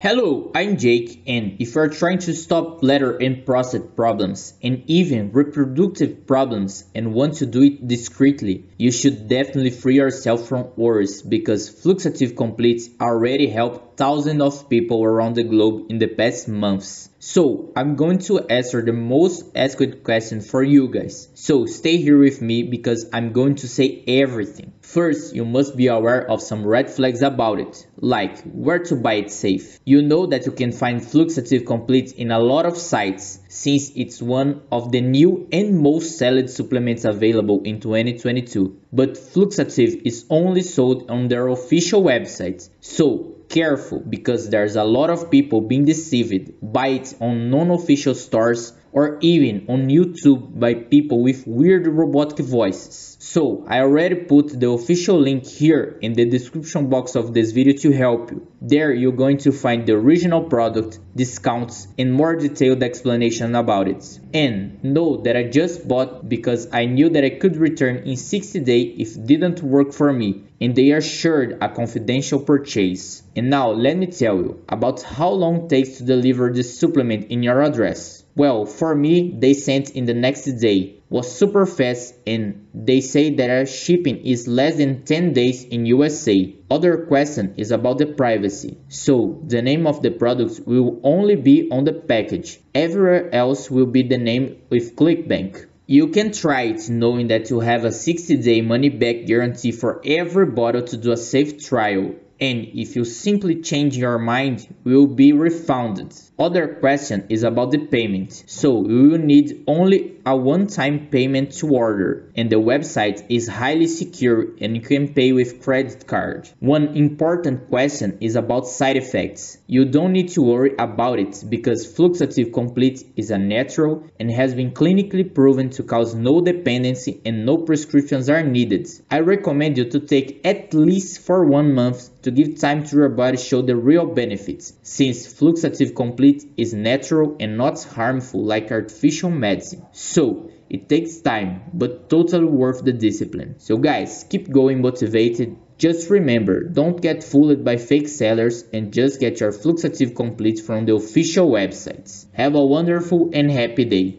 Hello, I'm Jake, and if you're trying to stop bladder and prostate problems and even reproductive problems and want to do it discreetly, you should definitely free yourself from worries because Fluxactive Complete already helped thousands of people around the globe in the past months. So, I'm going to answer the most asked question for you guys. So, stay here with me because I'm going to say everything. First, you must be aware of some red flags about it, like where to buy it safe. You know that you can find Fluxactive Complete in a lot of sites since it's one of the new and most sold supplements available in 2022. But Fluxactive is only sold on their official website. So, careful because there's a lot of people being deceived by it on non-official stores or even on YouTube by people with weird robotic voices. So I already put the official link here in the description box of this video to help you. There you're going to find the original product, discounts and more detailed explanation about it. And know that I just bought because I knew that I could return in 60 days if didn't work for me and they assured a confidential purchase. And now let me tell you about how long it takes to deliver this supplement in your address. Well, for me, they sent in the next day was super fast and they say that our shipping is less than 10 days in USA. Other question is about the privacy. So the name of the product will only be on the package. Everywhere else will be the name with ClickBank. You can try it knowing that you have a 60 day money back guarantee for every bottle to do a safe trial and if you simply change your mind will be refunded. Other question is about the payment. So you will need only a one-time payment to order and the website is highly secure and you can pay with credit card. One important question is about side effects. You don't need to worry about it because Fluxactive Complete is a natural and has been clinically proven to cause no dependency and no prescriptions are needed. I recommend you to take at least for one month to give time to your body show the real benefits, since Fluxactive Complete is natural and not harmful like artificial medicine. So, it takes time, but totally worth the discipline. So guys, keep going motivated. Just remember, don't get fooled by fake sellers and just get your Fluxactive Complete from the official websites. Have a wonderful and happy day.